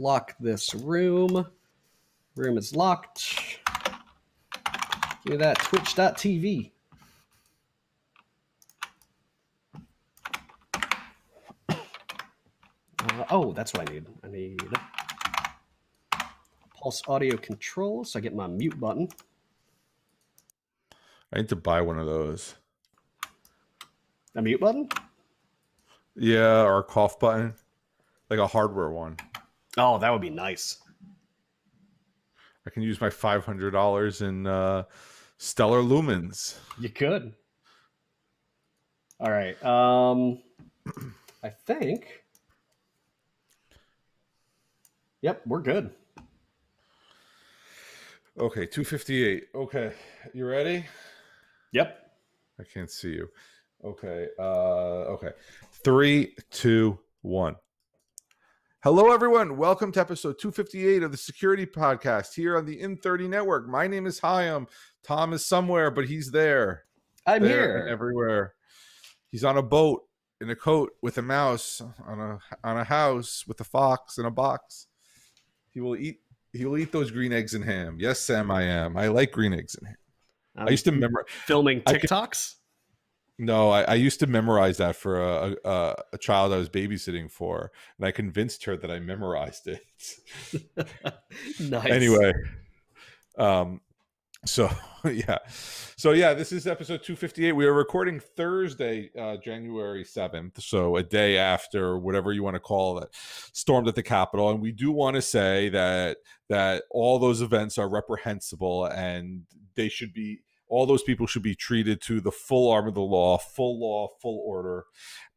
lock this room. Room is locked. Give me that twitch.tv. Uh, oh, that's what I need. I need pulse audio control, so I get my mute button. I need to buy one of those. A mute button? Yeah, or a cough button, like a hardware one. Oh, that would be nice. I can use my five hundred dollars in uh, stellar lumens. You could. All right. Um, I think. Yep, we're good. Okay, two fifty eight. Okay, you ready? Yep. I can't see you. Okay. Uh, okay. Three, two, one. Hello, everyone. Welcome to episode 258 of the Security Podcast here on the In30 Network. My name is Hayam. Tom is somewhere, but he's there. I'm there here. everywhere. He's on a boat in a coat with a mouse on a on a house with a fox in a box. He will eat he will eat those green eggs and ham. Yes, Sam, I am. I like green eggs and ham. I used to remember filming TikToks. No, I, I used to memorize that for a, a a child I was babysitting for, and I convinced her that I memorized it. nice. anyway, um, so yeah, so yeah, this is episode two fifty eight. We are recording Thursday, uh, January seventh, so a day after whatever you want to call it, stormed at the Capitol, and we do want to say that that all those events are reprehensible and they should be all those people should be treated to the full arm of the law, full law, full order,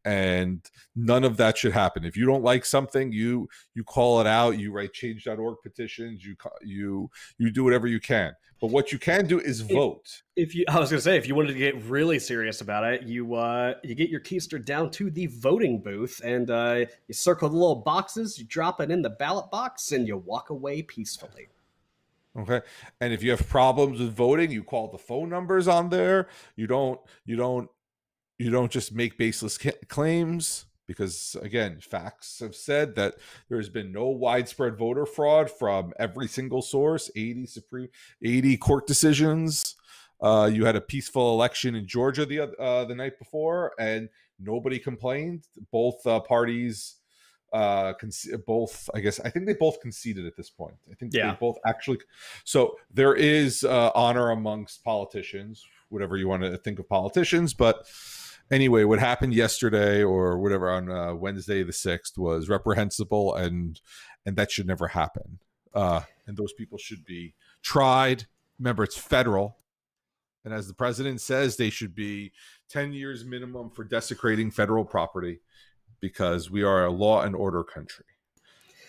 and none of that should happen. If you don't like something, you you call it out. You write change.org petitions. You you you do whatever you can. But what you can do is vote. If you, I was gonna say, if you wanted to get really serious about it, you uh, you get your keister down to the voting booth and uh, you circle the little boxes, you drop it in the ballot box, and you walk away peacefully. Okay. And if you have problems with voting, you call the phone numbers on there. You don't you don't you don't just make baseless claims because again, facts have said that there has been no widespread voter fraud from every single source, 80 supreme 80 court decisions. Uh, you had a peaceful election in Georgia the uh, the night before and nobody complained. Both uh, parties uh conce- both i guess i think they both conceded at this point. I think Yeah. they both actually so there is uh honor amongst politicians whatever you want to think of politicians but anyway what happened yesterday or whatever on uh, wednesday the 6th was reprehensible and and that should never happen. Uh and those people should be tried. Remember it's federal. And as the president says they should be 10 years minimum for desecrating federal property because we are a law and order country.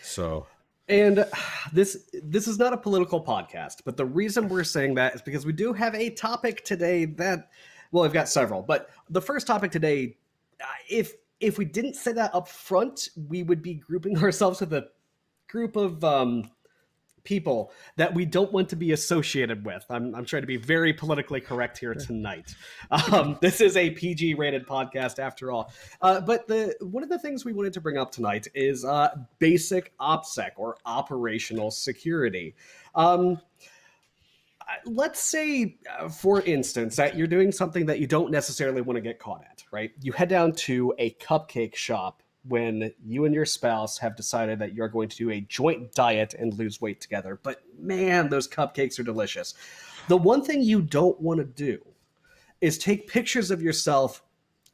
So, And this this is not a political podcast, but the reason we're saying that is because we do have a topic today that well, we've got several, but the first topic today uh, if if we didn't say that up front, we would be grouping ourselves with a group of um people that we don't want to be associated with. I'm, I'm trying to be very politically correct here tonight. Um, this is a PG rated podcast after all. Uh, but the one of the things we wanted to bring up tonight is uh, basic OPSEC or operational security. Um, let's say, uh, for instance, that you're doing something that you don't necessarily want to get caught at, right? You head down to a cupcake shop when you and your spouse have decided that you're going to do a joint diet and lose weight together. But man, those cupcakes are delicious. The one thing you don't want to do is take pictures of yourself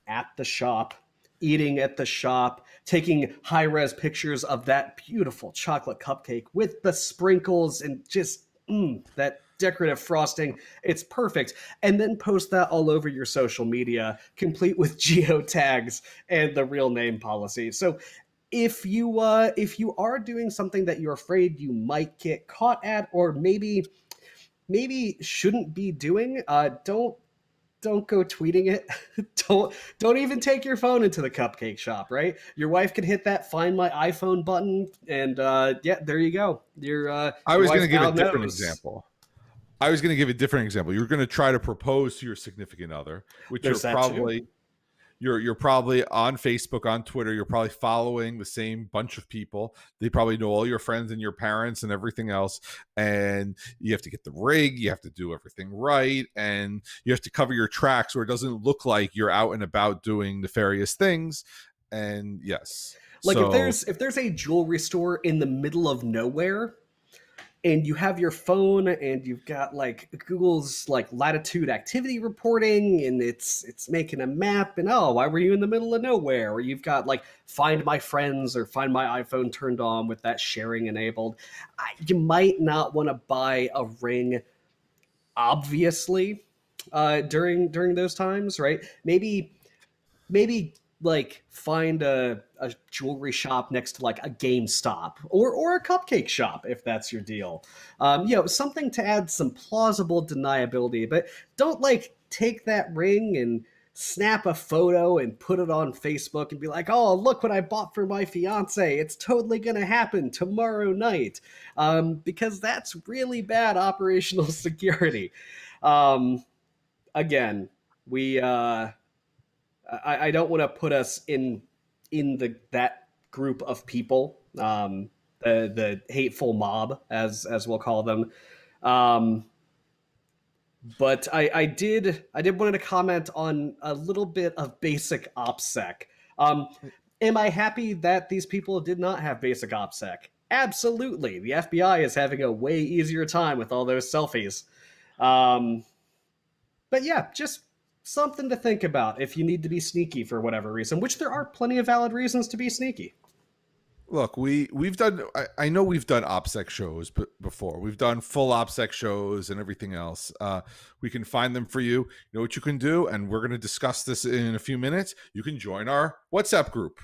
at the shop, eating at the shop, taking high res pictures of that beautiful chocolate cupcake with the sprinkles and just mm, that decorative frosting. It's perfect. And then post that all over your social media, complete with geotags and the real name policy. So if you uh, if you are doing something that you're afraid you might get caught at, or maybe maybe shouldn't be doing, uh, don't don't go tweeting it. don't don't even take your phone into the cupcake shop, right? Your wife can hit that find my iPhone button and uh yeah, there you go. Your uh I was going to give a different knows. example. I was going to give a different example. You're going to try to propose to your significant other, which There's you're that too. probably you're you're probably on Facebook, on Twitter. You're probably following the same bunch of people. They probably know all your friends and your parents and everything else. And you have to get the rig. You have to do everything right, and you have to cover your tracks where it doesn't look like you're out and about doing nefarious things. And yes, like so, if there's if there's a jewelry store in the middle of nowhere and you have your phone and you've got like Google's like latitude activity reporting and it's it's making a map and oh why were you in the middle of nowhere? Or you've got like find my friends or find my iPhone turned on with that sharing enabled. I, you might not want to buy a ring obviously uh during during those times right? Maybe maybe like find a, a jewelry shop next to like a GameStop or or a cupcake shop if that's your deal. Um, you know, something to add some plausible deniability, but don't like take that ring and snap a photo and put it on Facebook and be like, "Oh, look what I bought for my fiance! It's totally gonna happen tomorrow night," um, because that's really bad operational security. Um, again, we. Uh, I, I don't want to put us in in the that group of people, um, the the hateful mob, as as we'll call them. Um, but I, I did I did wanted to comment on a little bit of basic OPSEC. Um, am I happy that these people did not have basic OPSEC? Absolutely. The FBI is having a way easier time with all those selfies. Um, but yeah, just something to think about if you need to be sneaky for whatever reason, which there are plenty of valid reasons to be sneaky. Look, we we've done. I, I know we've done OPSEC shows b- before. We've done full OPSEC shows and everything else. Uh, we can find them for you. You know what you can do, and we're going to discuss this in a few minutes. You can join our WhatsApp group,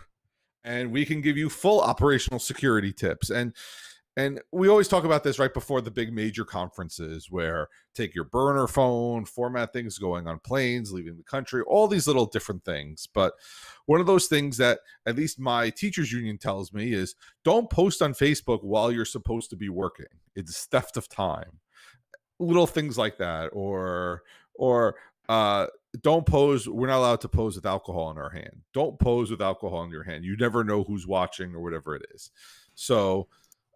and we can give you full operational security tips. And and we always talk about this right before the big major conferences where take your burner phone, format things going on planes, leaving the country, all these little different things. But one of those things that at least my teachers union tells me is don't post on Facebook while you're supposed to be working. It's theft of time. Little things like that or or uh don't pose we're not allowed to pose with alcohol in our hand don't pose with alcohol in your hand you never know who's watching or whatever it is so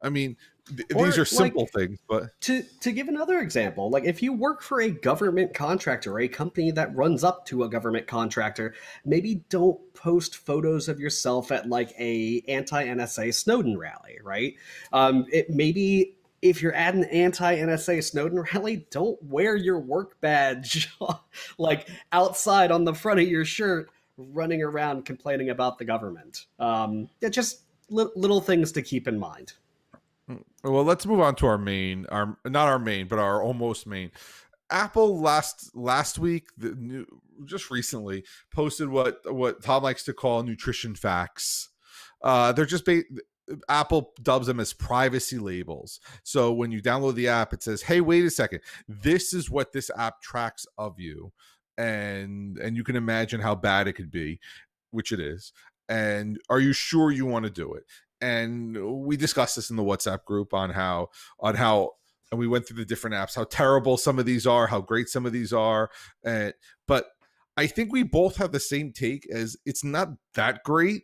I mean, th- these are simple like, things, but to to give another example, like if you work for a government contractor or a company that runs up to a government contractor, maybe don't post photos of yourself at like a anti NSA Snowden rally, right? Um, it maybe if you're at an anti NSA Snowden rally, don't wear your work badge like outside on the front of your shirt, running around complaining about the government. Um, yeah, just li- little things to keep in mind. Well, let's move on to our main, our not our main, but our almost main. Apple last last week, the new, just recently posted what what Tom likes to call nutrition facts. Uh, they're just ba- Apple dubs them as privacy labels. So when you download the app, it says, "Hey, wait a second, this is what this app tracks of you," and and you can imagine how bad it could be, which it is. And are you sure you want to do it? And we discussed this in the WhatsApp group on how on how and we went through the different apps how terrible some of these are how great some of these are and but i think we both have the same take as it's not that great.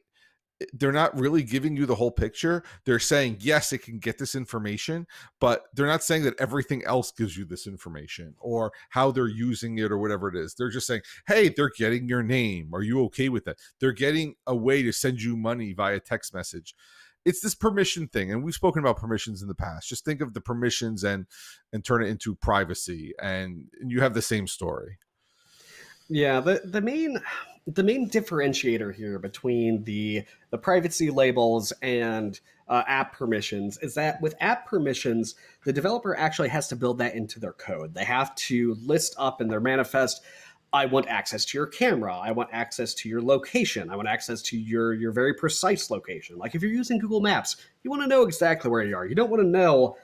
They're not really giving you the whole picture. They're saying yes it can get this information but they're not saying that everything else gives you this information or how they're using it or whatever it is. They're just saying hey they're getting your name. Are you okay with that? They're getting a way to send you money via text message it's this permission thing and we've spoken about permissions in the past. Just think of the permissions and and turn it into privacy and, and you have the same story. Yeah the the main the main differentiator here between the the privacy labels and uh, app permissions is that with app permissions the developer actually has to build that into their code. They have to list up in their manifest I want access to your camera. I want access to your location. I want access to your your very precise location. Like if you're using Google Maps, you want to know exactly where you are. You don't want to know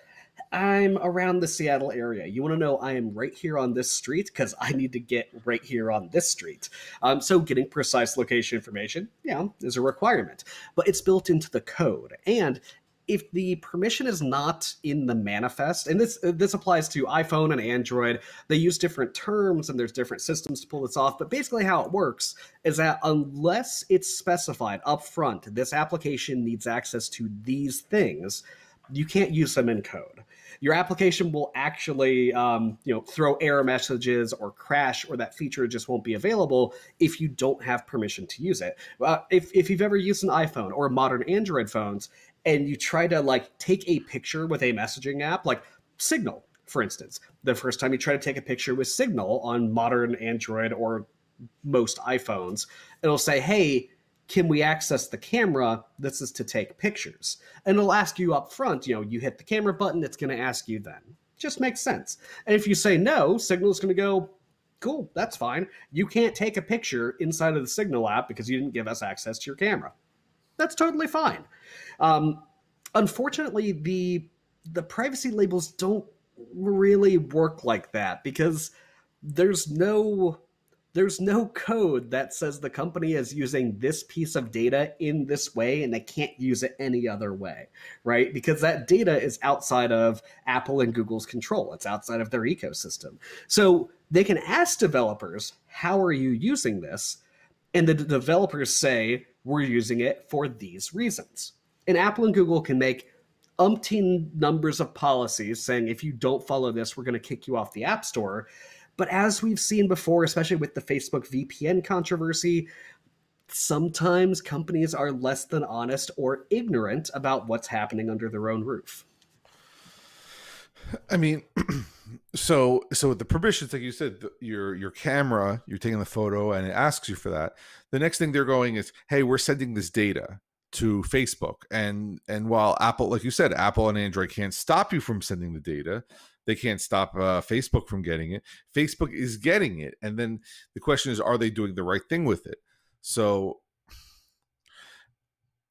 I'm around the Seattle area. You want to know I am right here on this street because I need to get right here on this street. Um, so getting precise location information, yeah, is a requirement, but it's built into the code. And if the permission is not in the manifest, and this this applies to iPhone and Android, they use different terms and there's different systems to pull this off. But basically, how it works is that unless it's specified up front, this application needs access to these things, you can't use them in code your application will actually um, you know throw error messages or crash or that feature just won't be available if you don't have permission to use it uh, if, if you've ever used an iphone or modern android phones and you try to like take a picture with a messaging app like signal for instance the first time you try to take a picture with signal on modern android or most iphones it'll say hey can we access the camera? This is to take pictures. And it'll ask you up front, you know, you hit the camera button, it's going to ask you then. Just makes sense. And if you say no, Signal's going to go, cool, that's fine. You can't take a picture inside of the Signal app because you didn't give us access to your camera. That's totally fine. Um, unfortunately, the the privacy labels don't really work like that because there's no there's no code that says the company is using this piece of data in this way and they can't use it any other way, right? Because that data is outside of Apple and Google's control, it's outside of their ecosystem. So they can ask developers, How are you using this? And the developers say, We're using it for these reasons. And Apple and Google can make umpteen numbers of policies saying, If you don't follow this, we're going to kick you off the App Store but as we've seen before, especially with the Facebook VPN controversy, sometimes companies are less than honest or ignorant about what's happening under their own roof. I mean, so so the permissions, like you said, the, your your camera, you're taking the photo, and it asks you for that. The next thing they're going is, hey, we're sending this data to Facebook, and and while Apple, like you said, Apple and Android can't stop you from sending the data, they can't stop uh, Facebook from getting it. Facebook is getting it, and then the question is, are they doing the right thing with it? So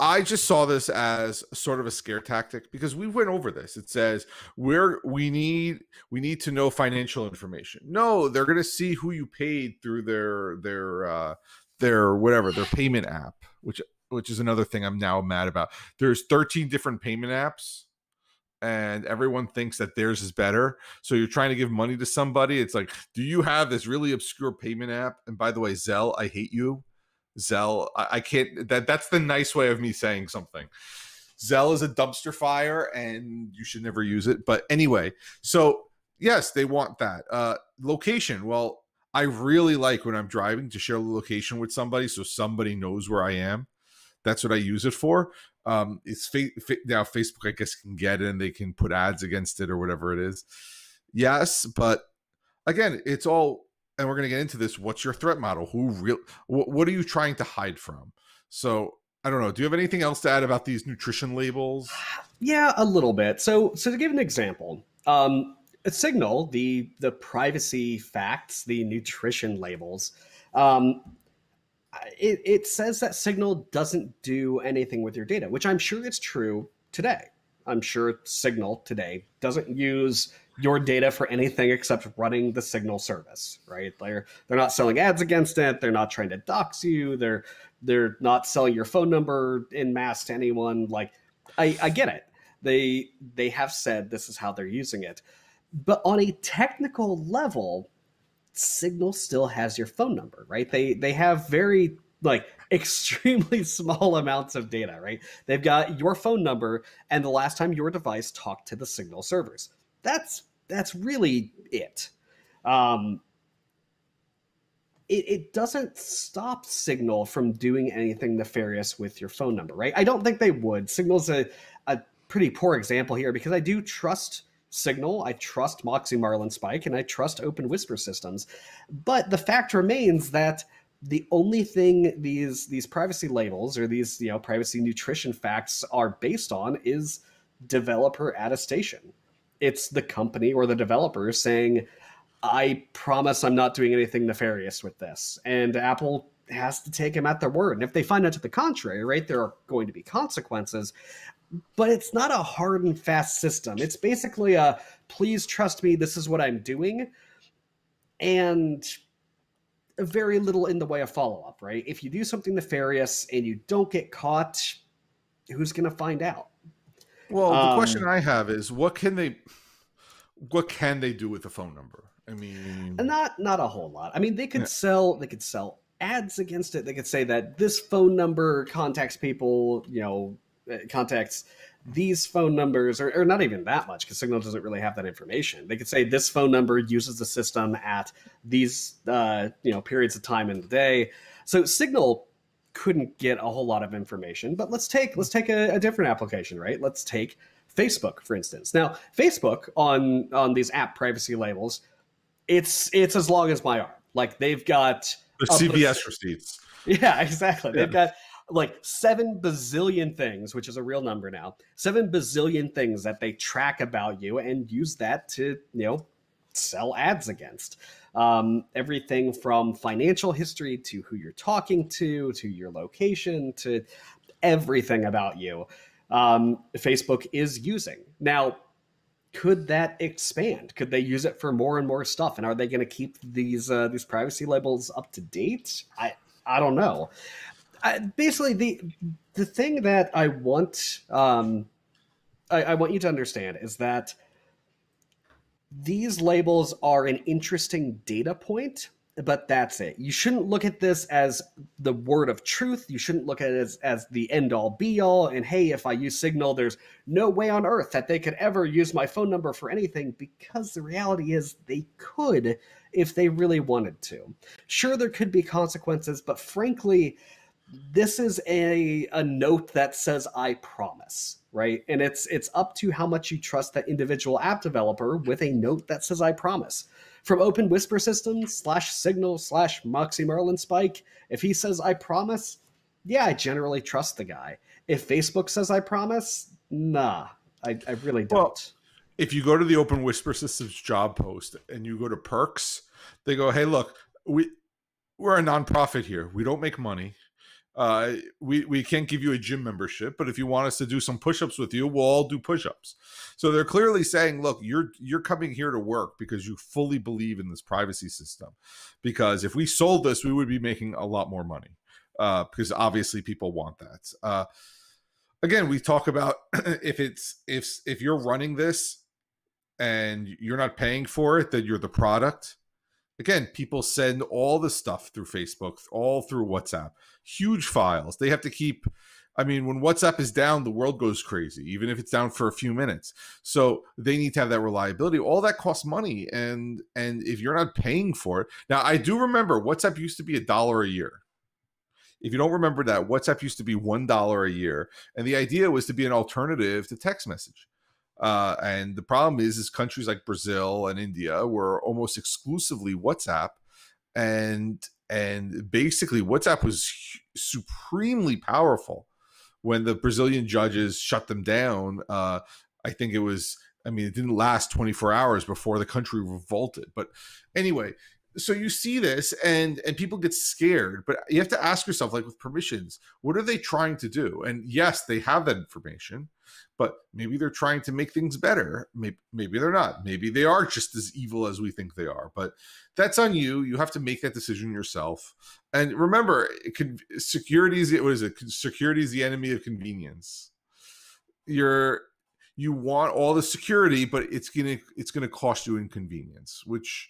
I just saw this as sort of a scare tactic because we went over this. It says we're we need we need to know financial information. No, they're going to see who you paid through their their uh, their whatever their payment app, which which is another thing I'm now mad about. There's 13 different payment apps and everyone thinks that theirs is better. So you're trying to give money to somebody. It's like, do you have this really obscure payment app? And by the way, Zelle, I hate you. Zelle, I, I can't. That that's the nice way of me saying something. Zelle is a dumpster fire, and you should never use it. But anyway, so yes, they want that uh, location. Well, I really like when I'm driving to share the location with somebody, so somebody knows where I am. That's what I use it for um it's fa- fa- now facebook i guess can get it and they can put ads against it or whatever it is yes but again it's all and we're going to get into this what's your threat model? Who real what, what are you trying to hide from? So i don't know do you have anything else to add about these nutrition labels? Yeah a little bit. So so to give an example um signal the the privacy facts the nutrition labels um it, it says that Signal doesn't do anything with your data, which I'm sure it's true today. I'm sure Signal today doesn't use your data for anything except running the Signal service, right? They're they're not selling ads against it. They're not trying to dox you. They're they're not selling your phone number in mass to anyone. Like, I, I get it. They they have said this is how they're using it, but on a technical level, Signal still has your phone number, right? They they have very like extremely small amounts of data, right? They've got your phone number and the last time your device talked to the Signal servers. That's that's really it. Um, it, it doesn't stop Signal from doing anything nefarious with your phone number, right? I don't think they would. Signal's a, a pretty poor example here because I do trust Signal, I trust Moxie Marlinspike, and I trust Open Whisper systems. But the fact remains that the only thing these these privacy labels or these you know privacy nutrition facts are based on is developer attestation. It's the company or the developer saying, "I promise I'm not doing anything nefarious with this," and Apple has to take them at their word. And if they find out to the contrary, right, there are going to be consequences but it's not a hard and fast system. It's basically a please trust me, this is what I'm doing, and very little in the way of follow up, right? If you do something nefarious and you don't get caught, who's going to find out? Well, the um, question I have is, what can they, what can they do with the phone number? I mean, not not a whole lot. I mean, they could yeah. sell they could sell ads against it. They could say that this phone number contacts people, you know, uh, contacts these phone numbers, or, or not even that much, because Signal doesn't really have that information. They could say this phone number uses the system at these, uh, you know, periods of time in the day. So Signal couldn't get a whole lot of information. But let's take let's take a, a different application, right? Let's take Facebook, for instance. Now, Facebook on on these app privacy labels, it's it's as long as my arm. Like they've got the CVS receipts. Yeah, exactly. Yeah. They've got like seven bazillion things, which is a real number now, seven bazillion things that they track about you and use that to, you know, sell ads against. Um, everything from financial history to who you're talking to, to your location, to everything about you. Um, Facebook is using. Now, could that expand? Could they use it for more and more stuff? And are they going to keep these uh, these privacy labels up to date? I I don't know. I, basically, the the thing that I want um, I, I want you to understand is that these labels are an interesting data point but that's it. You shouldn't look at this as the word of truth. You shouldn't look at it as, as the end all be all. And hey, if I use Signal, there's no way on earth that they could ever use my phone number for anything because the reality is they could if they really wanted to. Sure, there could be consequences, but frankly, this is a, a note that says I promise right and it's it's up to how much you trust that individual app developer with a note that says i promise from Open Whisper Systems slash Signal slash Moxie Marlinspike, if he says I promise, yeah, I generally trust the guy. If Facebook says I promise, nah, I, I really don't. Well, if you go to the Open Whisper Systems job post and you go to perks, they go, "Hey, look, we we're a nonprofit here. We don't make money uh, we we can't give you a gym membership, but if you want us to do some push-ups with you, we'll all do push-ups. So they're clearly saying, look, you're you're coming here to work because you fully believe in this privacy system. Because if we sold this, we would be making a lot more money. Uh, because obviously people want that. Uh, again, we talk about if it's if if you're running this and you're not paying for it, then you're the product again, people send all the stuff through Facebook, all through WhatsApp, huge files. They have to keep. I mean, when WhatsApp is down, the world goes crazy, even if it's down for a few minutes. So they need to have that reliability. All that costs money, and and if you're not paying for it, now I do remember WhatsApp used to be a dollar a year. If you don't remember that, WhatsApp used to be one dollar a year, and the idea was to be an alternative to text message. Uh, and the problem is, is countries like Brazil and India were almost exclusively WhatsApp, and and basically WhatsApp was supremely powerful when the Brazilian judges shut them down. Uh, I think it was. I mean, it didn't last 24 hours before the country revolted. But anyway, so you see this and and people get scared but you have to ask yourself like with permissions what are they trying to do? And yes they have that information but maybe they're trying to make things better. Maybe, maybe they're not. Maybe they are just as evil as we think they are but that's on you. You have to make that decision yourself. And remember it can, security is what is it? Security is the enemy of convenience. You're you want all the security but it's gonna it's gonna cost you inconvenience which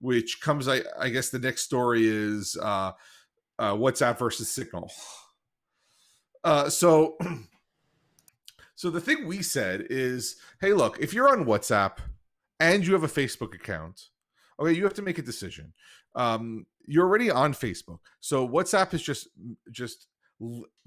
which comes I, I guess the next story is uh, uh, WhatsApp versus Signal. Uh, so so the thing we said is, hey, look, if you're on WhatsApp and you have a Facebook account, okay, you have to make a decision. Um, you're already on Facebook, so WhatsApp is just just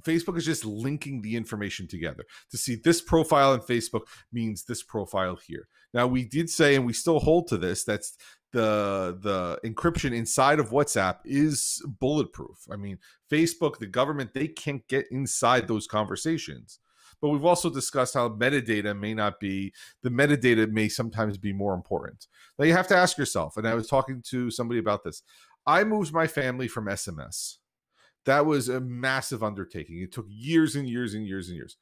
Facebook is just linking the information together to see this profile on Facebook means this profile here. Now we did say, and we still hold to this. That's the the encryption inside of WhatsApp is bulletproof. I mean, Facebook, the government, they can't get inside those conversations. But we've also discussed how metadata may not be the metadata may sometimes be more important. Now you have to ask yourself, and I was talking to somebody about this. I moved my family from SMS. That was a massive undertaking. It took years and years and years and years.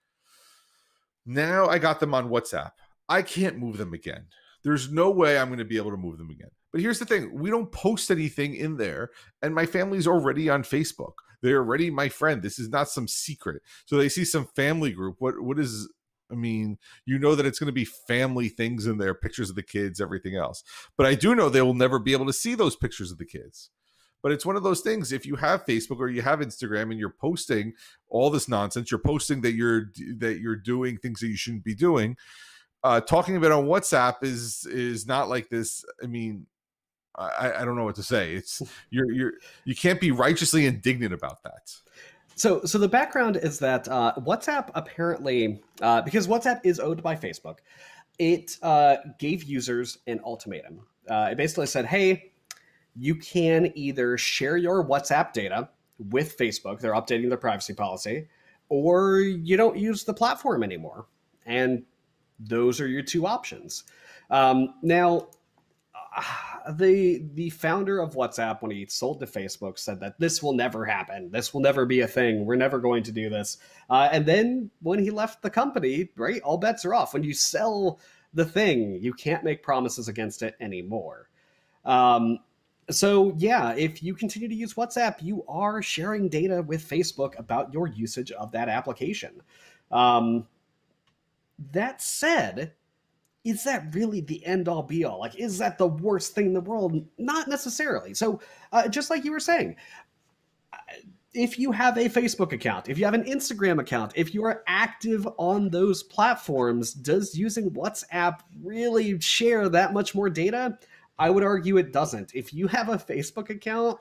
Now I got them on WhatsApp. I can't move them again. There's no way I'm going to be able to move them again. But here's the thing we don't post anything in there, and my family's already on Facebook. They're already my friend. This is not some secret. So they see some family group. What what is I mean, you know that it's going to be family things in there, pictures of the kids, everything else. But I do know they will never be able to see those pictures of the kids. But it's one of those things. If you have Facebook or you have Instagram and you're posting all this nonsense, you're posting that you're that you're doing things that you shouldn't be doing. Uh, talking about on WhatsApp is is not like this. I mean, I, I don't know what to say. It's you're you're you can't be righteously indignant about that. So, so the background is that uh, WhatsApp apparently, uh, because WhatsApp is owned by Facebook, it uh, gave users an ultimatum. Uh, it basically said, "Hey, you can either share your WhatsApp data with Facebook; they're updating their privacy policy, or you don't use the platform anymore." And those are your two options. Um, now, the the founder of WhatsApp when he sold to Facebook said that this will never happen. This will never be a thing. We're never going to do this. Uh, and then when he left the company, right, all bets are off. When you sell the thing, you can't make promises against it anymore. Um, so yeah, if you continue to use WhatsApp, you are sharing data with Facebook about your usage of that application. Um, that said, is that really the end all be all? Like, is that the worst thing in the world? Not necessarily. So, uh, just like you were saying, uh, if you have a Facebook account, if you have an Instagram account, if you are active on those platforms, does using WhatsApp really share that much more data? I would argue it doesn't. If you have a Facebook account,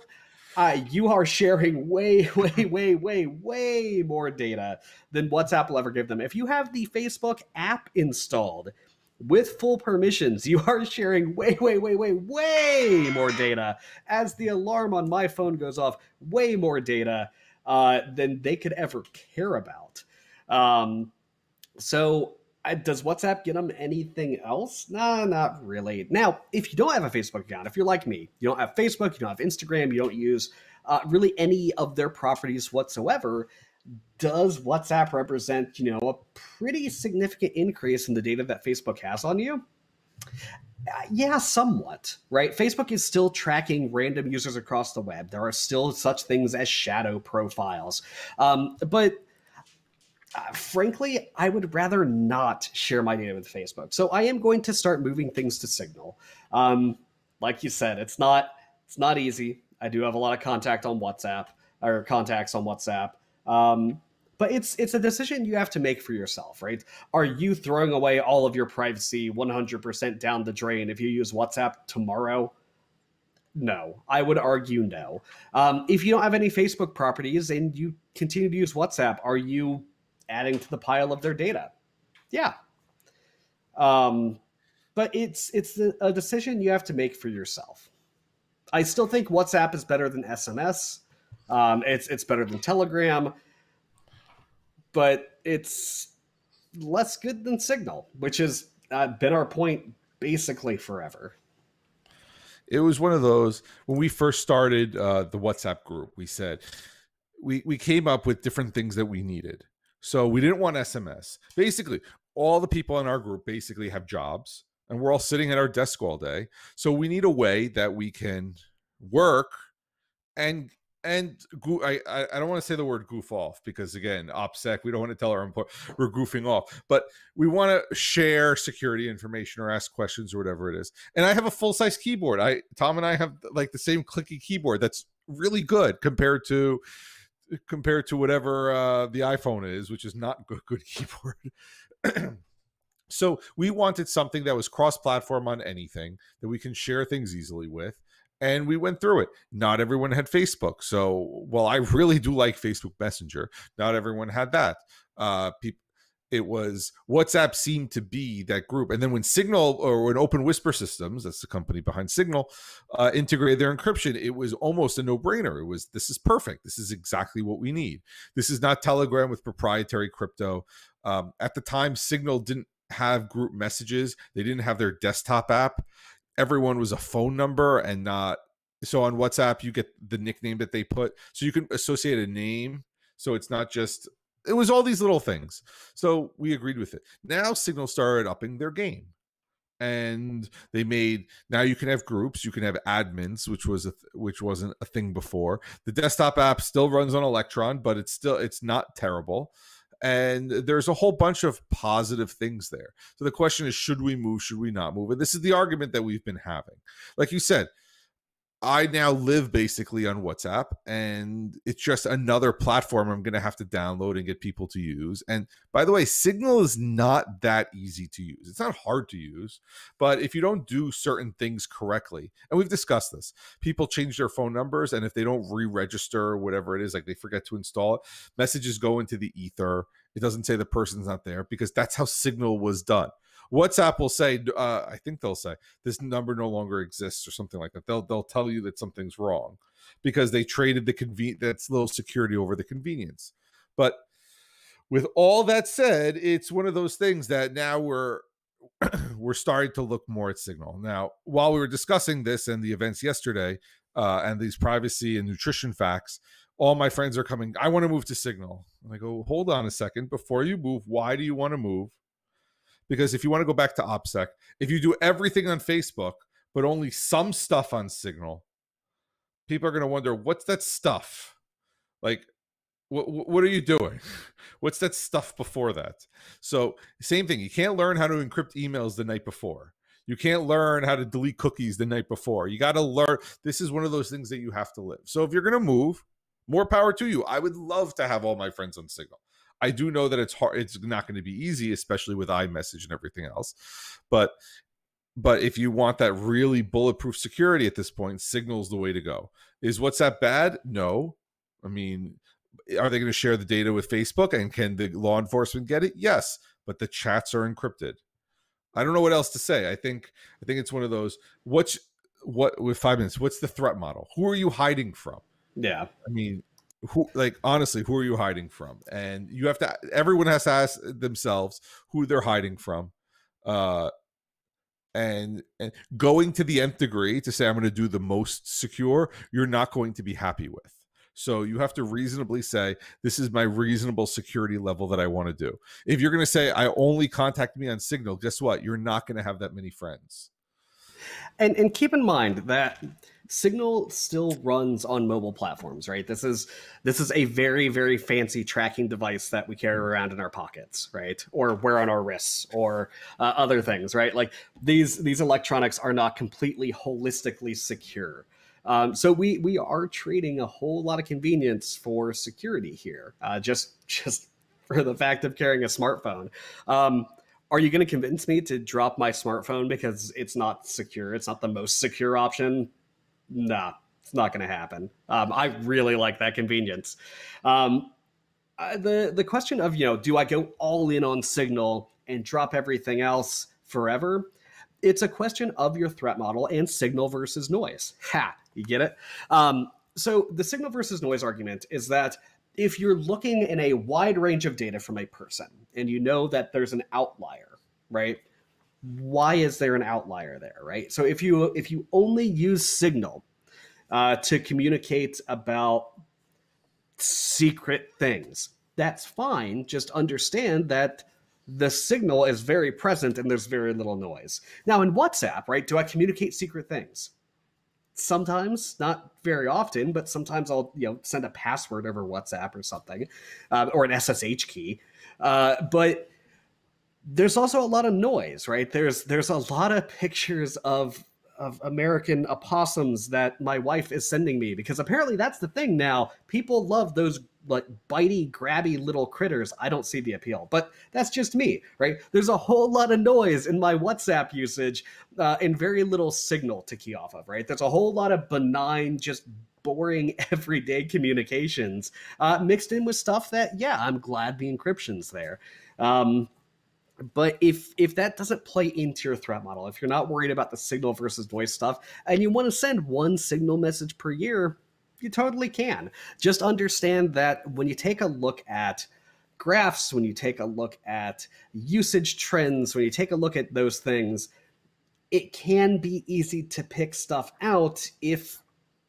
uh, you are sharing way, way, way, way, way more data than WhatsApp will ever give them. If you have the Facebook app installed, with full permissions, you are sharing way, way, way, way, way more data. As the alarm on my phone goes off, way more data uh, than they could ever care about. Um, so, does WhatsApp get them anything else? Nah, not really. Now, if you don't have a Facebook account, if you're like me, you don't have Facebook, you don't have Instagram, you don't use uh, really any of their properties whatsoever, does WhatsApp represent, you know, a pretty significant increase in the data that Facebook has on you? Uh, yeah, somewhat, right? Facebook is still tracking random users across the web. There are still such things as shadow profiles. Um, but uh, frankly, I would rather not share my data with Facebook. So I am going to start moving things to Signal. Um, like you said, it's not it's not easy. I do have a lot of contact on WhatsApp or contacts on WhatsApp. Um, but it's it's a decision you have to make for yourself, right? Are you throwing away all of your privacy 100% down the drain if you use WhatsApp tomorrow? No, I would argue no. Um, if you don't have any Facebook properties and you continue to use WhatsApp, are you adding to the pile of their data? Yeah. Um, but it's it's a decision you have to make for yourself. I still think WhatsApp is better than SMS. Um, it's it's better than Telegram, but it's less good than Signal, which has uh, been our point basically forever. It was one of those when we first started uh, the WhatsApp group. We said we we came up with different things that we needed. So we didn't want SMS. Basically, all the people in our group basically have jobs, and we're all sitting at our desk all day. So we need a way that we can work and and I I don't want to say the word goof off because again, OPSEC, we don't want to tell our employer we're goofing off, but we want to share security information or ask questions or whatever it is. And I have a full size keyboard. I Tom and I have like the same clicky keyboard that's really good compared to compared to whatever uh, the iPhone is, which is not good good keyboard. so we wanted something that was cross platform on anything that we can share things easily with and we went through it. Not everyone had Facebook. So, while I really do like Facebook Messenger, not everyone had that. Uh, people, it was WhatsApp seemed to be that group. And then when Signal or when Open Whisper Systems, that's the company behind Signal, uh, integrated their encryption, it was almost a no brainer. It was, this is perfect. This is exactly what we need. This is not Telegram with proprietary crypto. Um, at the time, Signal didn't have group messages, they didn't have their desktop app everyone was a phone number and not so on WhatsApp you get the nickname that they put so you can associate a name so it's not just it was all these little things. So we agreed with it. Now signal started upping their game and they made now you can have groups you can have admins which was a which wasn't a thing before. The desktop app still runs on electron but it's still it's not terrible and there's a whole bunch of positive things there. So the question is, should we move? Should we not move? And this is the argument that we've been having. Like you said, I now live basically on WhatsApp, and it's just another platform I'm going to have to download and get people to use. And by the way, Signal is not that easy to use. It's not hard to use, but if you don't do certain things correctly, and we've discussed this, people change their phone numbers, and if they don't re register, whatever it is, like they forget to install it, messages go into the ether. It doesn't say the person's not there because that's how Signal was done. WhatsApp will say, uh, I think they'll say this number no longer exists or something like that. They'll they'll tell you that something's wrong because they traded the conven that's little security over the convenience. But with all that said, it's one of those things that now we're we're starting to look more at Signal. Now, while we were discussing this and the events yesterday uh, and these privacy and nutrition facts, all my friends are coming. I want to move to Signal. And I go, hold on a second. Before you move, why do you want to move? Because if you want to go back to OPSEC, if you do everything on Facebook but only some stuff on Signal, people are going to wonder what's that stuff? Like, what what are you doing? What's that stuff before that? So same thing. You can't learn how to encrypt emails the night before. You can't learn how to delete cookies the night before. You got to learn. This is one of those things that you have to live. So if you're going to move, more power to you. I would love to have all my friends on Signal. I do know that it's hard. It's not going to be easy, especially with iMessage and everything else. But but if you want that really bulletproof security at this point, Signal's the way to go. Is WhatsApp bad? No. I mean, are they going to share the data with Facebook and can the law enforcement get it? Yes, but the chats are encrypted. I don't know what else to say. I think I think it's one of those what's what with 5 minutes, what's the threat model? Who are you hiding from? Yeah. I mean, who like honestly who are you hiding from? And you have to everyone has to ask themselves who they're hiding from uh and and going to the nth degree to say i'm going to do the most secure you're not going to be happy with. So you have to reasonably say this is my reasonable security level that i want to do. If you're going to say i only contact me on signal guess what? You're not going to have that many friends. And and keep in mind that Signal still runs on mobile platforms, right? This is this is a very very fancy tracking device that we carry around in our pockets, right? Or wear on our wrists or uh, other things, right? Like these these electronics are not completely holistically secure. Um, so we we are trading a whole lot of convenience for security here, uh, just just for the fact of carrying a smartphone. Um, are you going to convince me to drop my smartphone because it's not secure? It's not the most secure option nah, it's not going to happen. Um, I really like that convenience. Um, the the question of you know, do I go all in on Signal and drop everything else forever? It's a question of your threat model and signal versus noise. Ha, you get it? Um, so the signal versus noise argument is that if you're looking in a wide range of data from a person and you know that there's an outlier, right? Why is there an outlier there right? So if you if you only use signal uh, to communicate about secret things that's fine. Just understand that the signal is very present and there's very little noise. Now in whatsapp right do i communicate secret things? Sometimes not very often but sometimes i'll you know send a password over whatsapp or something uh, or an ssh key. Uh, but there's also a lot of noise, right? There's there's a lot of pictures of of American opossums that my wife is sending me because apparently that's the thing now. People love those like bitey, grabby little critters. I don't see the appeal, but that's just me, right? There's a whole lot of noise in my WhatsApp usage uh, and very little signal to key off of, right? There's a whole lot of benign, just boring everyday communications uh, mixed in with stuff that, yeah, I'm glad the encryption's there. Um, but if if that doesn't play into your threat model, if you're not worried about the signal versus voice stuff, and you want to send one signal message per year, you totally can. Just understand that when you take a look at graphs, when you take a look at usage trends, when you take a look at those things, it can be easy to pick stuff out if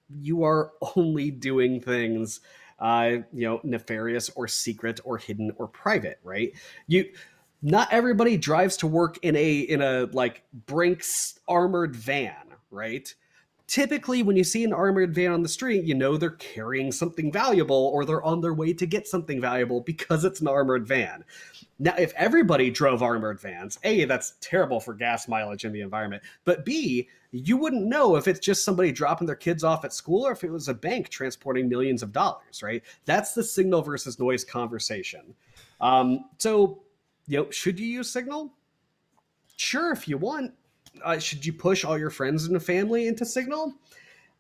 you are only doing things uh, you know, nefarious or secret or hidden or private, right? You not everybody drives to work in a in a like Brinks armored van, right? typically when you see an armored van on the street, you know they're carrying something valuable or they're on their way to get something valuable because it's an armored van. Now, if everybody drove armored vans, A, that's terrible for gas mileage in the environment. But B, you wouldn't know if it's just somebody dropping their kids off at school or if it was a bank transporting millions of dollars, right? That's the signal versus noise conversation. Um, so, you know, should you use signal? Sure, if you want uh, should you push all your friends and family into Signal?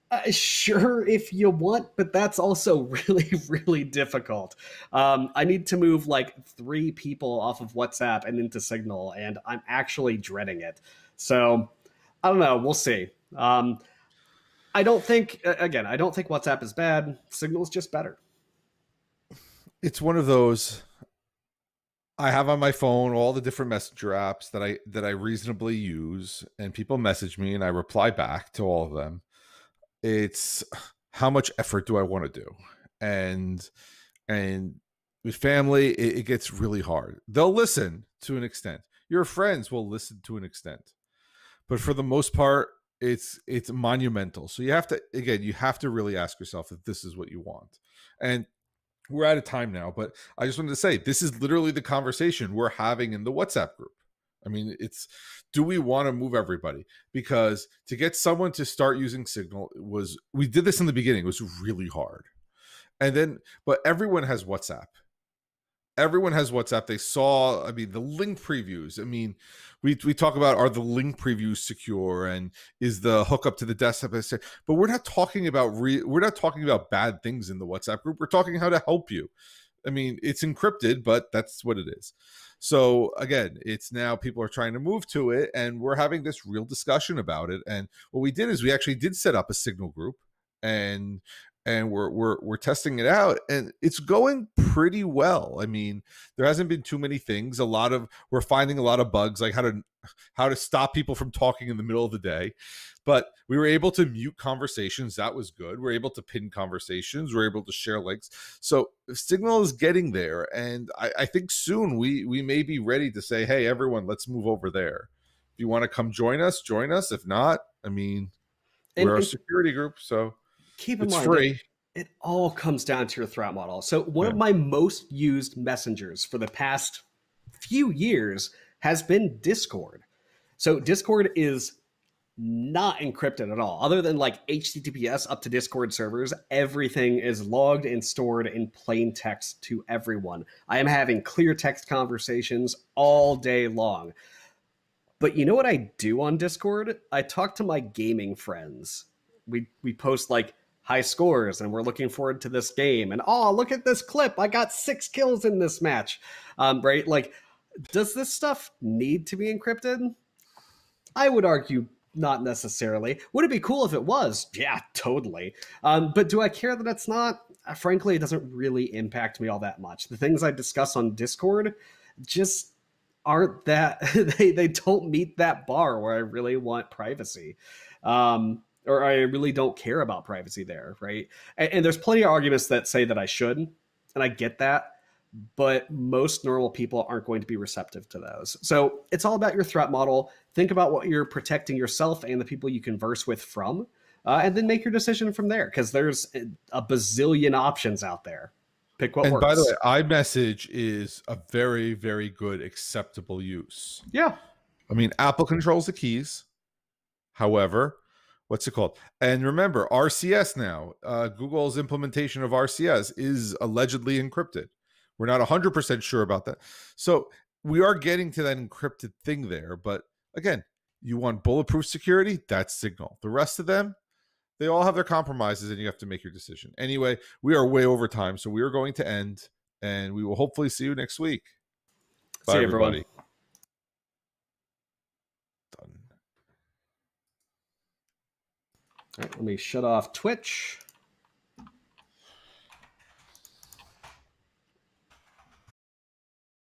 Uh, sure, if you want, but that's also really, really difficult. Um, I need to move like three people off of WhatsApp and into Signal, and I'm actually dreading it. So I don't know. We'll see. Um, I don't think, again, I don't think WhatsApp is bad. Signal is just better. It's one of those I have on my phone all the different messenger apps that I that I reasonably use, and people message me, and I reply back to all of them. It's how much effort do I want to do, and and with family, it, it gets really hard. They'll listen to an extent. Your friends will listen to an extent, but for the most part, it's it's monumental. So you have to again, you have to really ask yourself if this is what you want, and we're out of time now, but I just wanted to say this is literally the conversation we're having in the WhatsApp group. I mean, it's do we want to move everybody? Because to get someone to start using Signal was we did this in the beginning, it was really hard. And then but everyone has WhatsApp everyone has WhatsApp. They saw, I mean, the link previews. I mean, we we talk about are the link previews secure and is the hookup to the desktop. But we're not talking about re, we're not talking about bad things in the WhatsApp group. We're talking how to help you. I mean, it's encrypted, but that's what it is. So again, it's now people are trying to move to it, and we're having this real discussion about it. And what we did is we actually did set up a signal group, and and we're we're we're testing it out and it's going pretty well. I mean, there hasn't been too many things. A lot of we're finding a lot of bugs like how to how to stop people from talking in the middle of the day. But we were able to mute conversations. That was good. We are able to pin conversations. We are able to share links. So Signal is getting there, and I, I think soon we we may be ready to say, "Hey, everyone, let's move over there." If you want to come join us, join us. If not, I mean, we're a security group, so keep in it's mind free. It, it, all comes down to your threat model. So one yeah. of my most used messengers for the past few years has been Discord. So Discord is not encrypted at all. Other than like HTTPS up to Discord servers, everything is logged and stored in plain text to everyone. I am having clear text conversations all day long. But you know what I do on Discord? I talk to my gaming friends. We we post like high scores and we're looking forward to this game. And oh look at this clip. I got six kills in this match. Um, right? Like does this stuff need to be encrypted? I would argue not necessarily. Would it be cool if it was? Yeah totally. Um, but do i care that it's not? Uh, frankly it doesn't really impact me all that much. The things i discuss on discord just aren't that they, they don't meet that bar where i really want privacy. Um, or I really don't care about privacy there, right? And, and, there's plenty of arguments that say that I should, and I get that, but most normal people aren't going to be receptive to those. So it's all about your threat model. Think about what you're protecting yourself and the people you converse with from, uh, and then make your decision from there because there's a bazillion options out there. Pick what and works. by the way, iMessage is a very, very good acceptable use. Yeah. I mean, Apple controls the keys. However, what's it called? And remember, RCS now, uh, Google's implementation of RCS is allegedly encrypted. We're not 100% sure about that. So we are getting to that encrypted thing there. But again, you want bulletproof security? That's Signal. The rest of them, they all have their compromises and you have to make your decision. Anyway, we are way over time. So we are going to end and we will hopefully see you next week. Bye, see everybody. Right, let me shut off Twitch.